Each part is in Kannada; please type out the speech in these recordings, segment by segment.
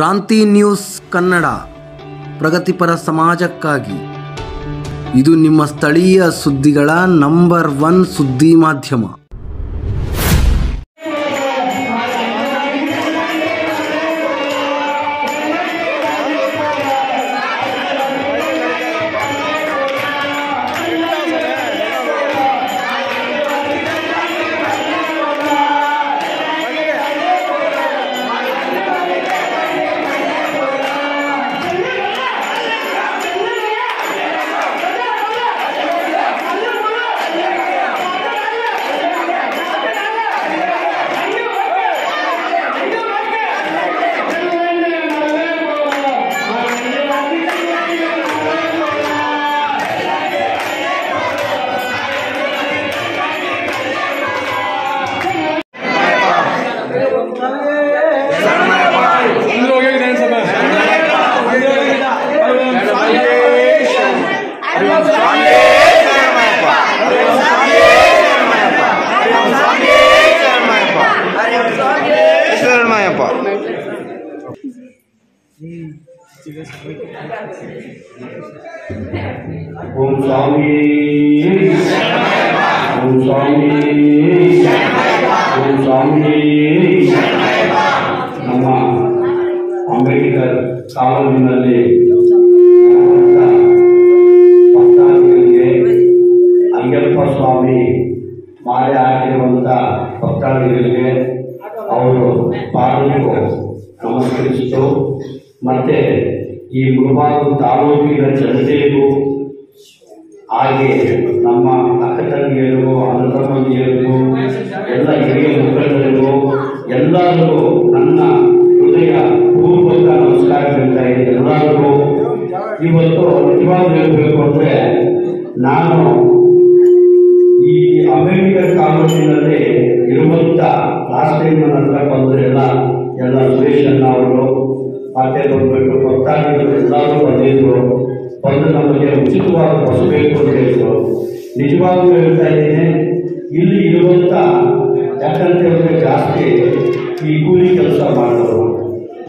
ಕ್ರಾಂತಿ ನ್ಯೂಸ್ ಕನ್ನಡ ಪ್ರಗತಿಪರ ಸಮಾಜಕ್ಕಾಗಿ. ಇದು ನಿಮ್ಮ ಸ್ಥಳೀಯ ಸುದ್ದಿಗಳ ನಂಬರ್ ಒನ್ ಸುದ್ದಿ ಮಾಧ್ಯಮ. ಓಂ ಸ್ವಾಮಿ ಓಂ ಸ್ವಾಮಿ ಓಂ ಸ್ವಾಮಿ ನಮ್ಮ ಅಂಬೇಡ್ಕರ್ ಕಾಲೋನಿನಲ್ಲಿ ಭಕ್ತಾದಿಗಳಿಗೆ ಅಯ್ಯಪ್ಪ ಸ್ವಾಮಿ ಮಾಲೆ ಹಾಕಿರುವಂತ ಭಕ್ತಾದಿಗಳಿಗೆ ಅವರು ಪಾದಕ್ಕೂ ನಮಸ್ಕರಿಸಿತು. ಮತ್ತೆ ಈ ಮುಳುಬಾಗಿಲು ತಾಲೂಕಿನ ಜನತೆಗೂ ಹಾಗೆ ನಮ್ಮ ಅಕ್ಕ ತಂಗಿಯರಿಗೂ ಅಣ್ಣ ತಮ್ಮಂದಿರಿಗೂ ಎಲ್ಲ ಹಿರಿಯ ಮುಖಂಡರಿಗೂ ಎಲ್ಲರಿಗೂ ನನ್ನ ಹೃದಯ ಪೂರ್ವಕ ನಮಸ್ಕಾರ ಹೇಳ್ತಾ ಎಲ್ಲರಿಗೂ ಇವತ್ತು ನಿಜವಾಗ್ಲೂ ಹೇಳಬೇಕು ಅಂದ್ರೆ ನಾನು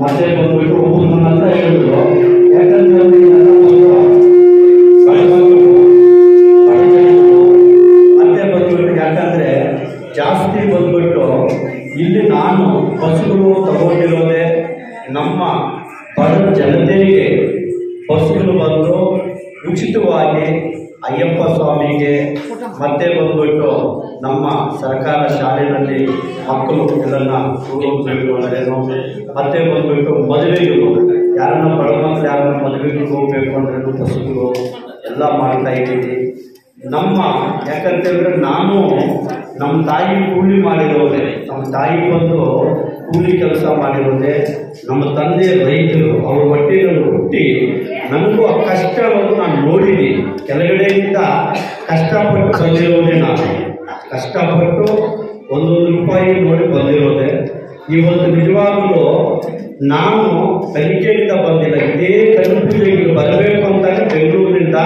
ಮತ್ತೆ ಬಂದ್ಬಿಟ್ಟು ನನ್ನ ಹತ್ರ ಹೇಳಿದ್ರು ಬಡಜನರು ಮತ್ತೆ ಬಂದ್ಬಿಟ್ಟು ಯಾಕಂದ್ರೆ ಜಾಸ್ತಿ ಬಂದ್ಬಿಟ್ಟು ಇಲ್ಲಿ ನಾನು ಬಸ್ಗಳು ತಗೊಂಡಿರೋದೆ ನಮ್ಮ ಬಡ ಜನತೆಗೆ ಬಸ್ಗಳು ಬಂದು ಉಚಿತವಾಗಿ ಅಯ್ಯಪ್ಪ ಸ್ವಾಮಿಗೆ ಮತ್ತೆ ಬಂದ್ಬಿಟ್ಟು ನಮ್ಮ ಸರ್ಕಾರ ಶಾಲೆಯಲ್ಲಿ ಮಕ್ಕಳು ಇದನ್ನು ಹೋಗಬೇಕು ಮತ್ತೆ ಬಂದ್ಬಿಟ್ಟು ಮದುವೆಗಳು ಯಾರನ್ನ ಬಡ ಯಾರನ್ನ ಮದುವೆಗೆ ಹೋಗ್ಬೇಕು ಅಂದ್ರೆ ಬಸ್ಗಳು ಎಲ್ಲ ಮಾಡ್ತಾ ಇದ್ದೀವಿ. ನಮ್ಮ ಯಾಕಂತೇಳಿದ್ರೆ ನಾನು ನಮ್ಮ ತಾಯಿ ಕೂಲಿ ಮಾಡಿರೋದೆ, ನಮ್ಮ ತಾಯಿ ಬಂದು ಕೂಲಿ ಕೆಲಸ ಮಾಡಿರೋದೆ ನಮ್ಮ ತಂದೆ, ರೈತರು ಅವ್ರ ಹೊಟ್ಟೆಗಳು ಹುಟ್ಟಿ ನನಗೂ ಆ ಕಷ್ಟವನ್ನು ನಾನು ನೋಡಿದ್ದೀನಿ ಕೆಳಗಡೆಯಿಂದ ಕಷ್ಟಪಟ್ಟು ಬಂದಿರೋದೇ ನಾನು. ಕಷ್ಟಪಟ್ಟು ಒಂದೊಂದು ರೂಪಾಯಿ ನೋಡಿ ಬಂದಿರೋದೆ. ಇವತ್ತು ನಿಜವಾಗಲೂ ನಾನು ತನಿಖೆಯಿಂದ ಬಂದಿಲ್ಲ. ಇದೇ ಕನ್ಫ್ಯೂಷನ್ ಬರಬೇಕು ಅಂತಾನೆ ಬೆಂಗಳೂರಿನಿಂದ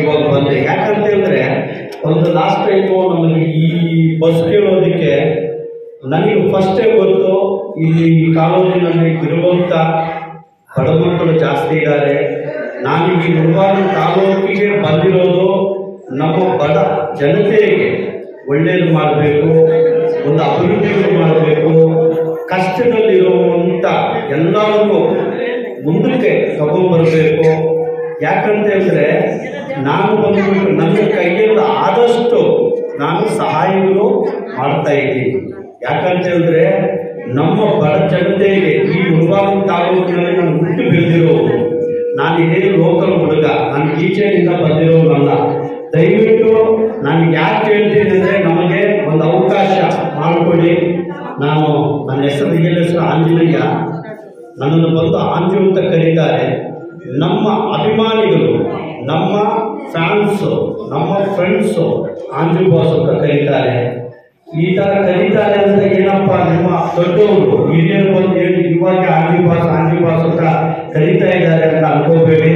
ಇವಾಗ ಬಂದೆ. ಯಾಕಂತ ಹೇಳಿದ್ರೆ, ಒಂದು ಲಾಸ್ಟ್ ಟೈಮು ನಮಗೆ ಈ ಬಸ್ ಕೇಳೋದಕ್ಕೆ ನನಗೆ ಫಸ್ಟೇ ಗೊತ್ತು ಈ ಕಾಲೇಜಿನಲ್ಲಿ ಇರುವಂಥ ಬಡ ಮಕ್ಕಳು ಜಾಸ್ತಿ ಇದ್ದಾರೆ. ಈ ಮುಳುಬಾಗಿಲು ತಾಲೂಕಿಗೆ ಬಂದಿರೋದು ನಮ್ಮ ಬಡ ಜನತೆಗೆ ಒಳ್ಳೇದು ಮಾಡಬೇಕು, ಒಂದು ಅಭಿವೃದ್ಧಿಯನ್ನು ಮಾಡಬೇಕು ಕಷ್ಟದಲ್ಲಿರುವಂಥ ಎಲ್ಲರಿಗೂ ಮುಂದಕ್ಕೆ ತಗೊಂಡ್ಬರಬೇಕು ಯಾಕಂತ ಹೇಳಿದ್ರೆ ನಾನು ಬಂದ್ಬಿಟ್ಟು ನನ್ನ ಕೈಯಲ್ಲಿ ಆದಷ್ಟು ನಾನು ಸಹಾಯಗಳು ಮಾಡ್ತಾ ಇದ್ದೀನಿ. ಯಾಕಂತ ಹೇಳಿದ್ರೆ ನಮ್ಮ ಬಡ ಜನತೆಗೆ ಈ ಮುಳುಬಾಗಿಲು ತಾಲೂಕಿನಲ್ಲಿ ನಾನು ಇದೇ ಲೋಕಲ್ ಹುಡುಗ. ನಾನು ಟೀಚರ್ನಿಂದ ಬಂದಿರೋನಲ್ಲ ದಯವಿಟ್ಟು ನಾನು ಯಾಕೆ ಹೇಳ್ತೀನಿ ಅಂದರೆ ನಮಗೆ ಒಂದು ಅವಕಾಶ ಮಾಡಿಕೊಡಿ. ನಾನು ನನ್ನ ಹೆಸರು ಹೆಸರು ಆಂಜನೇಯ. ನನ್ನನ್ನು ಬಂದು ಆಂಜು ಅಂತ ಕರೀತಾರೆ. ನಮ್ಮ ಅಭಿಮಾನಿಗಳು, ನಮ್ಮ ಫ್ಯಾನ್ಸು, ನಮ್ಮ ಫ್ರೆಂಡ್ಸು ಆಂಜು ಬಾಸ್ ಅಂತ ಕರೀತಾರೆ. ಈ ಥರ ಕರೀತಾರೆ ಅಂತ ಏನಪ್ಪ, ನಿಮ್ಮ ದೊಡ್ಡವರು, ಹಿರಿಯರು ಬಂದು ಹೇಳಿ, ಇವಾಗ ಆಂಜು ಬಾಸ್ ಆಂಜು ಬಾಸ್ ಅಂತ ಕರೀತಾ ಇದ್ದಾರೆ ಅಂತ ಅನ್ಕೋಬೇಡಿ.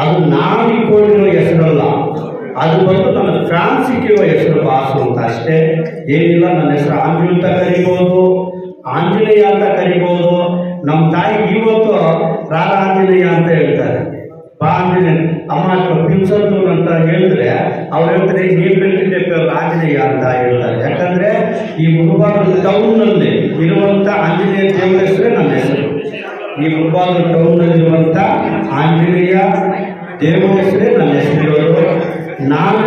ಅದು ನಾವು ಇಟ್ಕೊಂಡಿರೋ ಹೆಸರಲ್ಲ. ಅದು ಬಂದು ನನ್ನ ಫ್ರಾನ್ಸ್ ಸಿಕ್ಕಿರುವ ಹೆಸರು ಬಾಸು ಅಂತ ಅಷ್ಟೇ. ಏನಿಲ್ಲ, ನನ್ನ ಹೆಸರು ಆಂಜು ಅಂತ ಕರಿಬೋದು. ಆಂಜನೇಯ ಅಂತ ಕರಿಬೋದು. ನಮ್ಮ ತಾಯಿ ಇವತ್ತು ರಾರ ಆಂಜನೇಯ ಅಂತ ಹೇಳ್ತಾರೆ. ಬಾ ಆಂಜನೇಯ, ಅಮ್ಮ ಬಿಲ್ಸದ್ದು ಅಂತ ಹೇಳಿದ್ರೆ ಅವ್ರು ಹೇಳ್ತಾರೆ ನೀವು ಬೆಳೆದಿದ್ದೆ ಆಂಜನೇಯ ಅಂತ ಹೇಳ್ತಾರೆ. ಯಾಕಂದ್ರೆ ಈ ಮುಳುಬಾರ ಟೌನ್ನಲ್ಲಿ ಇರುವಂತ ಆಂಜನೇಯ ದೇವರ ಹೆಸರೇ ನನ್ನ ಹೆಸರು. ಈ ಮುಂಭಾಗ ಟೌನ್ನಲ್ಲಿರುವಂಥ ಆಂಜನೇಯ ದೇವಸ್ಥೆ ನನ್ನ ಹೆಸರಿರೋದು ನಾನು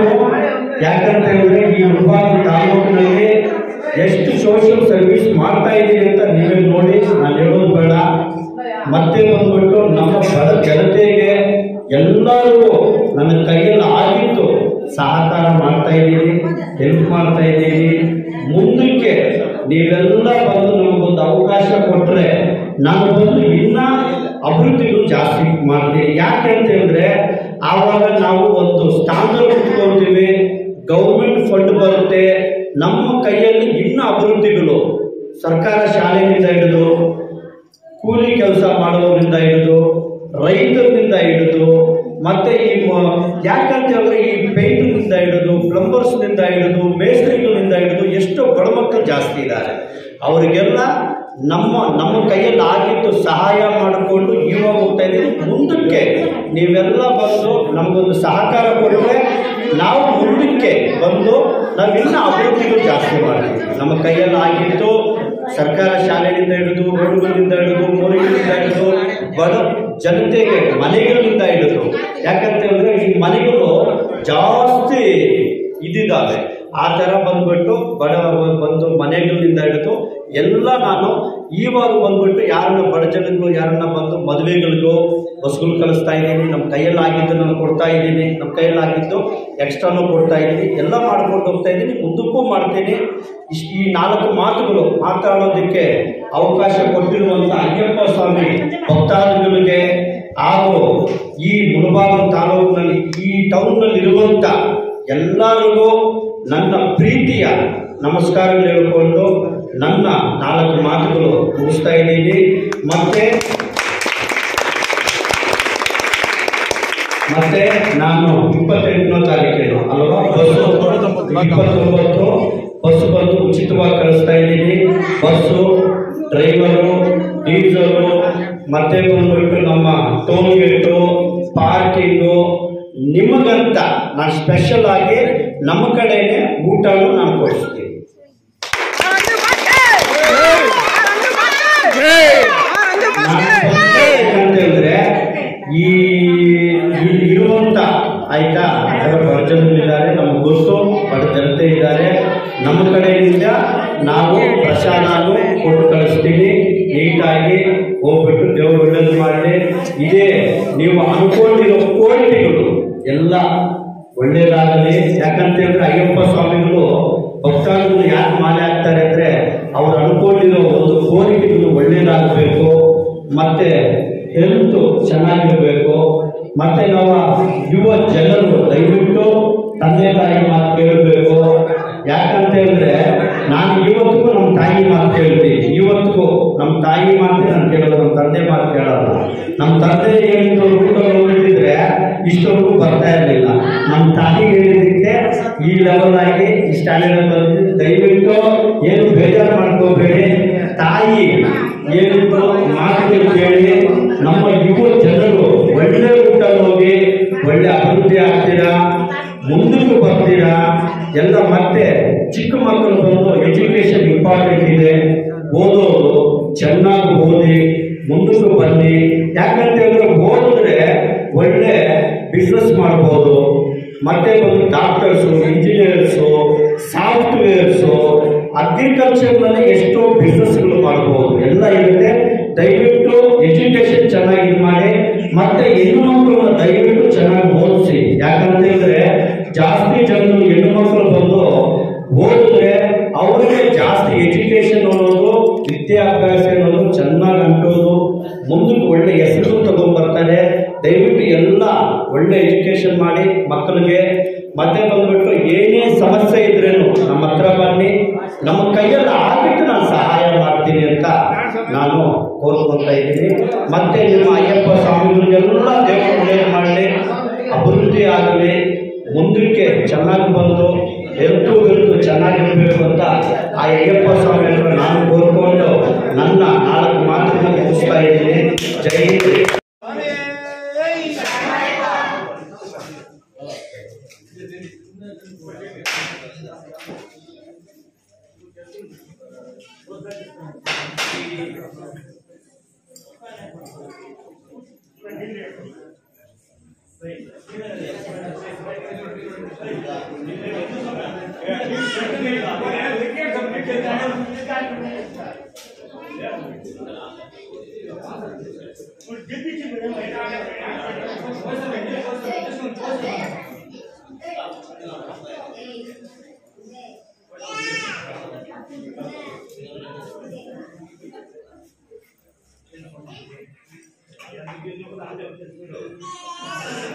ಯಾಕಂತ ಹೇಳಿದ್ರೆ ಈ ಮುಂಭಾಗ ತಾಲೂಕಿನಲ್ಲಿ ಎಷ್ಟು ಸೋಷಿಯಲ್ ಸರ್ವಿಸ್ ಮಾಡ್ತಾ ಇದ್ದೀನಿ ಅಂತ ನೀವೇ ನೋಡಿ, ನಾನು ಹೇಳೋದು ಬೇಡ. ಮತ್ತೆ ಬಂದ್ಬಿಟ್ಟು ನಮ್ಮ ಬಡ ಜನತೆಗೆ ಎಲ್ಲರೂ ನನ್ನ ಕೈಯಲ್ಲಿ ಆಗಿತ್ತು ಸಹಕಾರ ಮಾಡ್ತಾ ಇದ್ದೀನಿ ಹೆಲ್ಪ್ ಮಾಡ್ತಾ ಇದ್ದೀನಿ ಮುಂದಕ್ಕೆ ನೀವೆಲ್ಲ ಬಂದು ನಮಗೊಂದು ಅವಕಾಶ ಕೊಟ್ಟರೆ ನಾನು ಇನ್ನ ಅಭಿವೃದ್ಧಿಗಳು ಜಾಸ್ತಿ ಮಾಡ್ತೀವಿ ಯಾಕೆ ಅಂತ ಹೇಳಿದ್ರೆ, ಆವಾಗ ನಾವು ಒಂದು ಸ್ಥಾನದಲ್ಲಿ ಕುತ್ಕೊಳ್ತೀವಿ ಗೌರ್ಮೆಂಟ್ ಫಂಡ್ ಬರುತ್ತೆ, ನಮ್ಮ ಕೈಯಲ್ಲಿ ಇನ್ನ ಅಭಿವೃದ್ಧಿಗಳು, ಸರ್ಕಾರ ಶಾಲೆಯಿಂದ ಹಿಡಿದು, ಕೂಲಿ ಕೆಲಸ ಮಾಡೋದ್ರಿಂದ ಹಿಡಿದು, ರೈತರಿಂದ ಹಿಡಿದು, ಮತ್ತೆ ಈ ಯಾಕಂತ ಹೇಳಿದ್ರೆ ಈ ಪೇಂಟ್ನಿಂದ ಹಿಡಿದು ಪ್ಲಂಬರ್ಸ್ನಿಂದ ಹಿಡಿದು ಮೇಸ್ತ್ರಿಗಳಿಂದ ಹಿಡಿದು ಎಷ್ಟೋ ಬಡ ಜಾಸ್ತಿ ಇದ್ದಾರೆ. ಅವರಿಗೆಲ್ಲ ನಮ್ಮ ನಮ್ಮ ಕೈಯಲ್ಲಿ ಆಗಿದ್ದು ಸಹಾಯ ಮಾಡಿಕೊಂಡು ಇವಾಗ ಹೋಗ್ತಾ ಇದ್ದೀವಿ. ಮುಂದಕ್ಕೆ ನೀವೆಲ್ಲ ಬಂದು ನಮಗೊಂದು ಸಹಕಾರ ಕೊಟ್ಟರೆ ನಾವು ಮುಂದಕ್ಕೆ ಬಂದು ನಾವಿನ್ನ ಅಭಿವೃದ್ಧಿಗಳು ಜಾಸ್ತಿ ಮಾಡ್ತೀವಿ. ನಮ್ಮ ಕೈಯಲ್ಲಿ ಆಗಿದ್ದು ಸರ್ಕಾರ ಶಾಲೆಯಿಂದ ಹಿಡಿದು, ರೋಡ್ಗಳಿಂದ ಹಿಡಿದು ಮೋರಿಗಳಿಂದ ಹಿಡಿದು, ಬಡ ಜನತೆಗೆ ಮನೆಗಳಿಂದ ಹಿಡಿದು. ಯಾಕಂತ ಹೇಳಿದ್ರೆ ಈ ಮನೆಗಳು ಜಾಸ್ತಿ ಇದಿದ್ದಾವೆ. ಆ ಥರ ಬಂದ್ಬಿಟ್ಟು ಬಡ ಬಂದು ಮನೆಗಳಿಂದ ಹಿಡಿದು ಎಲ್ಲ ನಾನು ಇವಾಗ ಬಂದ್ಬಿಟ್ಟು ಯಾರನ್ನ ಬಡ ಜನಗಳು ಯಾರನ್ನ ಬಂದು ಮದುವೆಗಳಿಗೂ ಬಸ್ಗಳು ಕಳಿಸ್ತಾ ಇದ್ದೀನಿ, ನಮ್ಮ ಕೈಯಲ್ಲಿ ಆಗಿದ್ದು ನಾನು ಕೊಡ್ತಾ ಇದ್ದೀನಿ, ನಮ್ಮ ಕೈಯಲ್ಲಿ ಆಗಿದ್ದು ಎಕ್ಸ್ಟ್ರಾನು ಕೊಡ್ತಾ ಇದ್ದೀನಿ, ಎಲ್ಲ ಮಾಡ್ಕೊಂಡು ಹೋಗ್ತಾ ಇದ್ದೀನಿ, ಮುಂದಕ್ಕೂ ಮಾಡ್ತೀನಿ. ಇಷ್ಟು ಈ ನಾಲ್ಕು ಮಾತುಗಳು ಮಾತಾಡೋದಕ್ಕೆ ಅವಕಾಶ ಕೊಟ್ಟಿರುವಂಥ ಅಯ್ಯಪ್ಪ ಸ್ವಾಮಿ ಭಕ್ತಾದಿಗಳಿಗೆ ಹಾಗೂ ಈ ಮುಳಬಾಗಿಲು ತಾಲೂಕಿನಲ್ಲಿ, ಈ ಟೌನ್ನಲ್ಲಿ ಇರುವಂಥ ಎಲ್ಲರಿಗೂ ನನ್ನ ಪ್ರೀತಿಯ ನಮಸ್ಕಾರಗಳು ಹೇಳಿಕೊಂಡು ನನ್ನ ನಾಲ್ಕು ಮಾತುಗಳು ಮುಗಿಸ್ತಾ ಇದ್ದೀನಿ ಮತ್ತೆ ಮತ್ತೆ ನಾನು ಇಪ್ಪತ್ತೆಂಟನೇ ತಾರೀಕೇನು ಅಲ್ವಾ? ಬಸ್ಸು ಇಪ್ಪತ್ತೊಂಬತ್ತು ಬಸ್ ಬಂದು ಉಚಿತವಾಗಿ ಕಳಿಸ್ತಾ ಇದ್ದೀನಿ ಬಸ್ಸು, ಡ್ರೈವರು, ಡೀಸಲು, ಮತ್ತೆ ಬಂದ್ಬಿಟ್ಟು ನಮ್ಮ ಟೋಲ್ ಗೇಟು, ಪಾರ್ಕಿಂಗು, ನಿಮಗಂತ, ನಾನು ಸ್ಪೆಷಲ್ ಆಗಿ ನಮ್ಮ ಕಡೆಗೆ ಊಟನೂ ನಾನು ಕೊಡಿಸ್ತೀನಿ. ಯಾಕೆ ಮಾಲೆ ಆಗ್ತಾರೆ ಅಂದ್ರೆ ಅವ್ರು ಅನ್ಕೊಂಡಿರೋ ಒಂದು ಕೋರಿಕೆಗಳು ಒಳ್ಳೇದಾಗಬೇಕು, ಮತ್ತೆ ಹೆಲ್ತ್ ಚೆನ್ನಾಗಿರ್ಬೇಕು, ಮತ್ತೆ ನಾವು ಯುವ ಜನರು ದಯವಿಟ್ಟು ತಂದೆ ತಾಯಿ ಮಾತು ಕೇಳಬೇಕು. ಯಾಕಂತ ಹೇಳಿದ್ರೆ, ನಾನು ಇವತ್ತಿಗೂ ನಮ್ಮ ತಾಯಿ ಮಾತು ಕೇಳ್ತೀನಿ. ಇವತ್ತಿಗೂ ನಮ್ಮ ತಾಯಿ ಮಾತೇ ನಾನು ಕೇಳೋದು, ನಮ್ಮ ತಂದೆ ಮಾತು ಕೇಳಲ್ಲ ನಮ್ಮ ತಂದೆ ಹೇಳಿದ್ರು ಹೇಳಿದ್ರೆ ಹೋಗಿದ್ರೆ ಇಷ್ಟವರೆಗೂ ಬರ್ತಾ ಇರಲಿಲ್ಲ. ನಮ್ಮ ತಾಯಿ ಹೇಳಿದ್ದಕ್ಕೆ ಈ ಲೆವೆಲ್ ಆಗಿ ಇಷ್ಟು ಬಂದಿದ್ದು ದಯವಿಟ್ಟು ಏನು ಬೇಜಾರು ಮಾಡ್ಕೋಬೇಡಿ. ತಾಯಿ, ಏನು ಮಾತು ಕೇಳಿ ನಮ್ಮ ಯುವ ಜನರು ಒಳ್ಳೆ ಊಟ ಹೋಗಿ ಒಳ್ಳೆ ಅಭಿವೃದ್ಧಿ ಆಗ್ತೀರಾ? ಮುಂದಕ್ಕೆ ಬರ್ತೀರಾ? ಎಲ್ಲ ಮತ್ತೆ ಚಿಕ್ಕ ಮಕ್ಕಳು ಬಂದು ಎಜುಕೇಶನ್ ಇಂಪಾರ್ಟೆಂಟ್ ಇದೆ. ಓದೋದು ಚೆನ್ನಾಗಿ ಓದಿ, ಮುಂದಕ್ಕೆ ಬನ್ನಿ. ಯಾಕಂತ ಮತ್ತೆ ಬಂದು ಡಾಕ್ಟರ್ಸು ಇಂಜಿನಿಯರ್ಸು ಸಾಫ್ಟ್ವೇರ್ಸು ಅಗ್ರಿಕಲ್ಚರ್ನಲ್ಲಿ ಎಷ್ಟೋ ಬಿಸ್ನೆಸ್ಗಳು ಮಾಡ್ಬೋದು. ಎಲ್ಲ ಇರುತ್ತೆ. ದಯವಿಟ್ಟು ಎಜುಕೇಶನ್ ಚೆನ್ನಾಗಿ ಮಾಡಿ. ಮತ್ತೆ ಹೆಣ್ಣು ಮಕ್ಕಳನ್ನ ದಯವಿಟ್ಟು ಚೆನ್ನಾಗಿ ಓದಿಸಿ. ಯಾಕಂತ ಹೇಳಿದ್ರೆ ಜಾಸ್ತಿ ಜನರು ಹೆಣ್ಣು ಮಕ್ಕಳಿಗೆ ಮತ್ತೆ ಬಂದ್ಬಿಟ್ಟು ಏನೇ ಸಮಸ್ಯೆ ಇದ್ರೇನು ನಮ್ಮ ಹತ್ರ ಬನ್ನಿ. ನಮ್ಮ ಕೈಯಲ್ಲಿ ಆಗಿಟ್ಟು ನಾನು ಸಹಾಯ ಮಾಡ್ತೀನಿ ಅಂತ ನಾನು ಕೋರ್ಕೊಳ್ತಾ ಇದ್ದೀನಿ. ಮತ್ತೆ ನಿಮ್ಮ ಅಯ್ಯಪ್ಪ ಸ್ವಾಮಿಗಳಿಗೆಲ್ಲ ದೇವರು ಒಳ್ಳೆಯದು ಮಾಡಲಿ. ಅಭಿವೃದ್ಧಿ ಆಗಲಿ. ಮುಂದಕ್ಕೆ ಚೆನ್ನಾಗಿ ಬಂದು ಎಲ್ತು ಚೆನ್ನಾಗಿರ್ಬೇಕು ಅಂತ ಆ ಅಯ್ಯಪ್ಪ ಸ್ವಾಮಿ Yeah, you get no problem.